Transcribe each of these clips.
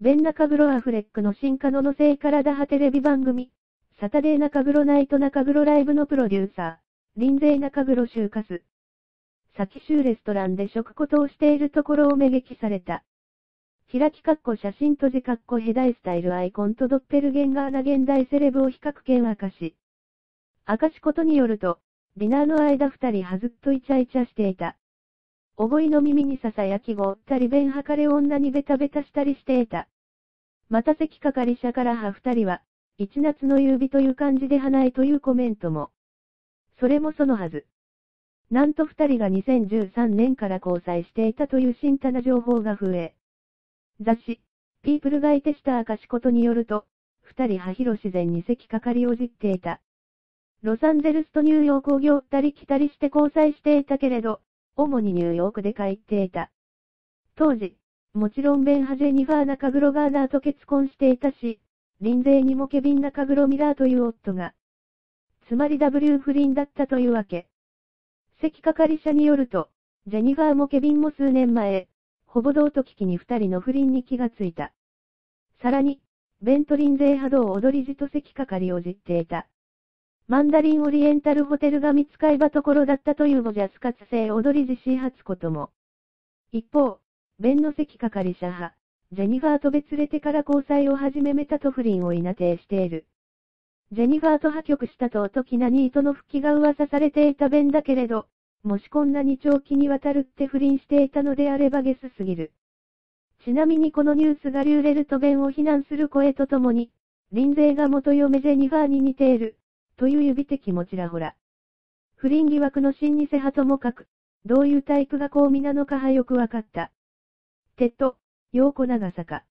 ベン中黒アフレックの新カノの聖体派テレビ番組、サタデー中黒ナイト中黒ライブのプロデューサー、臨税中黒就活。先週レストランで食事をしているところを目撃された。開きかっこ写真とじかっこヘダイスタイルアイコンとドッペルゲンガーな現代セレブを比較兼明かし。明かしことによると、ディナーの間二人はずっとイチャイチャしていた。おごいの耳にささやきごったり弁はかれ女にベタベタしたりしていた。また席係者からは二人は、一夏の夕日という感じではないというコメントも。それもそのはず。なんと二人が2013年から交際していたという新たな情報が増え。雑誌、ピープルがいてした明かしことによると、二人は広自然に席係をじっていた。ロサンゼルスとニューヨークを行ったり来たりして交際していたけれど、主にニューヨークで帰っていた。当時、もちろんベンハジェニファー中黒ガーナーと結婚していたし、臨税にもケビン中黒ミラーという夫が、つまり W 不倫だったというわけ。関係者によると、ジェニファーもケビンも数年前、ほぼ同時期に二人の不倫に気がついた。さらに、ベントリン税波動踊り地と関係をじっていた。マンダリンオリエンタルホテルが見つかい場所だったというボジャスカツ製踊り自身発ことも。一方、弁の席係者派、ジェニファーと別れてから交際を始めめたと不倫を否定している。ジェニファーと破局したと時なニートの復帰が噂されていた弁だけれど、もしこんなに長期にわたるって不倫していたのであればゲスすぎる。ちなみにこのニュースが流れるとベンを非難する声とともに、リンゼイが元嫁ジェニファーに似ている。という指摘もちらほら。不倫疑惑の真偽はともかく、どういうタイプが好みなのかはよくわかった。テキスト、陽子長坂。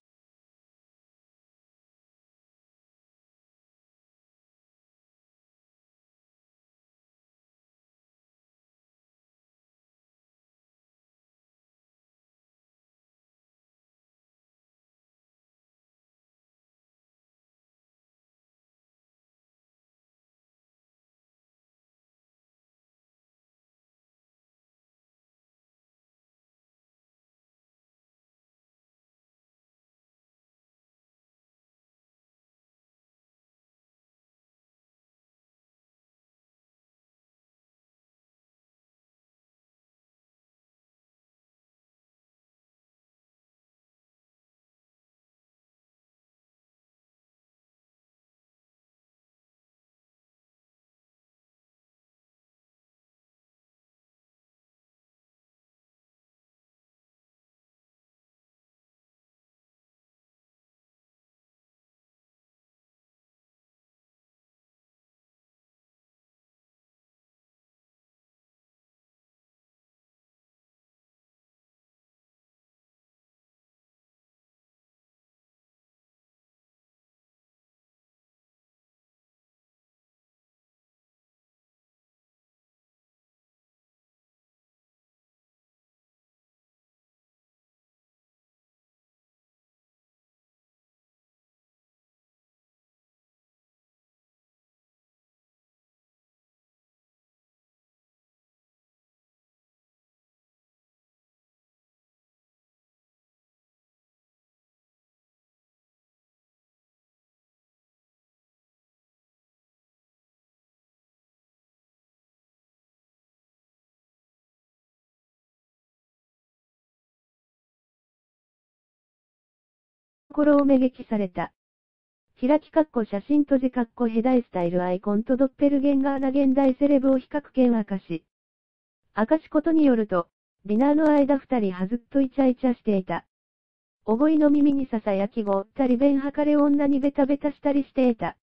心を目撃された。開きかっこ写真とじかっこヘダイスタイルアイコンとドッペルゲンガーな現代セレブを比較兼明かし。明かしことによると、ディナーの間二人はずっとイチャイチャしていた。おごいの耳にささやきごったり弁はかれ女にベタベタしたりしていた。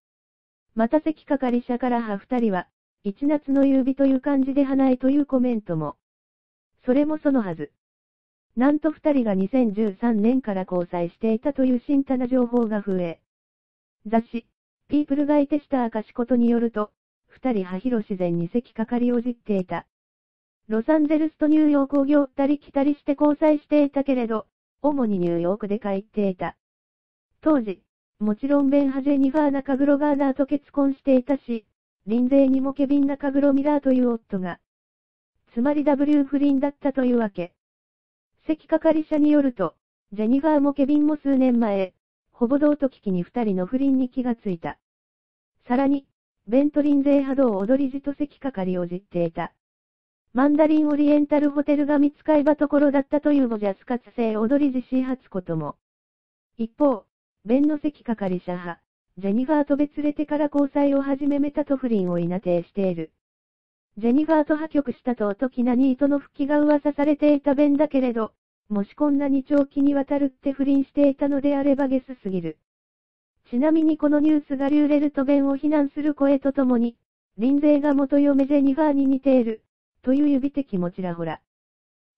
また席係者からは二人は、一夏の夕日という感じではないというコメントも。それもそのはず。なんと二人が2013年から交際していたという新たな情報が増え。雑誌、ピープルがいてした明かしことによると、二人は広自然に席係をじっていた。ロサンゼルスとニューヨークを行ったり来たりして交際していたけれど、主にニューヨークで帰っていた。当時、もちろんベンハジェニファー中黒ガーナーと結婚していたし、臨税にもケビン中黒ミラーという夫が、つまり W 不倫だったというわけ。関係者によると、ジェニガーもケビンも数年前、ほぼ同と危機に二人の不倫に気がついた。さらに、ベントリン税波動踊り地と席係をじっていた。マンダリンオリエンタルホテルが見つかい場所だったというボジャスカツ製踊り地始発ことも。一方、ベンの席係者派、ジェニガーと別れてから交際を始めメタと不倫を否定している。ジェニファーと破局した時ナニーとの不倫が噂されていたベンだけれど、もしこんなに長期にわたるって不倫していたのであればゲスすぎる。ちなみにこのニュースがリューレルとベンを非難する声とともに、リンゼイが元嫁ジェニファーに似ている、という指摘もちらほら。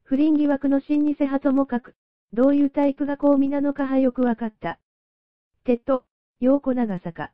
不倫疑惑の真偽はともかく、どういうタイプが好みなのかはよくわかった。テキスト、陽子長坂。